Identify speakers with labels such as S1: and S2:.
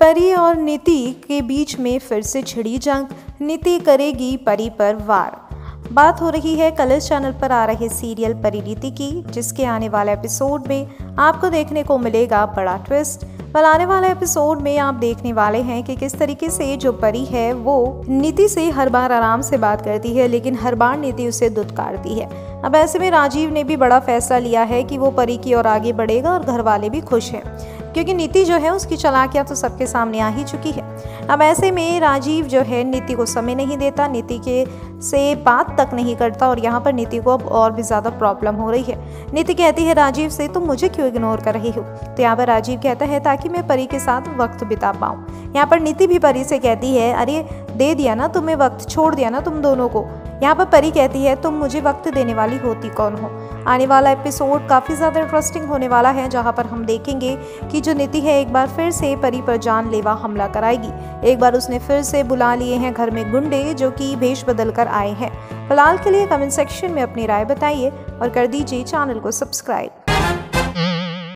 S1: परी और नीति के बीच में फिर से छिड़ी जंग। नीति करेगी परी पर वार। बात हो रही है कलर्स चैनल पर आ रहे सीरियल परी परिणीति की, जिसके आने वाले एपिसोड में आपको देखने को मिलेगा बड़ा ट्विस्ट। कल आने वाले एपिसोड में आप देखने वाले हैं कि किस तरीके से जो परी है, वो नीति से हर बार आराम से बात करती है, लेकिन हर बार नीति उसे दुत्कारती है। अब ऐसे में राजीव ने भी बड़ा फैसला लिया है कि वो परी की ओर आगे बढ़ेगा और घर वाले भी खुश हैं। क्योंकि नीति जो है उसकी चलाकियाँ तो सबके सामने आ ही चुकी है। अब ऐसे में राजीव जो है नीति को समय नहीं देता, नीति के से बात तक नहीं करता और यहाँ पर नीति को अब और भी ज़्यादा प्रॉब्लम हो रही है। नीति कहती है, राजीव से तुम मुझे क्यों इग्नोर कर रही हो? तो यहाँ पर राजीव कहता है, ताकि मैं परी के साथ वक्त बिता पाऊँ। यहाँ पर नीति भी परी से कहती है, अरे, दे दिया ना तुम्हें वक्त, छोड़ दिया ना तुम दोनों को। यहाँ पर परी कहती है, तुम मुझे वक्त देने वाली होती कौन हो? आने वाला एपिसोड काफ़ी ज़्यादा इंटरेस्टिंग होने वाला है, जहाँ पर हम देखेंगे कि जो नीति है, एक बार फिर से परी पर जानलेवा हमला कराएगी। एक बार उसने फिर से बुला लिए हैं घर में गुंडे, जो कि भेष बदल कर आए हैं। फ़िलहाल के लिए कमेंट सेक्शन में अपनी राय बताइए और कर दीजिए चैनल को सब्सक्राइब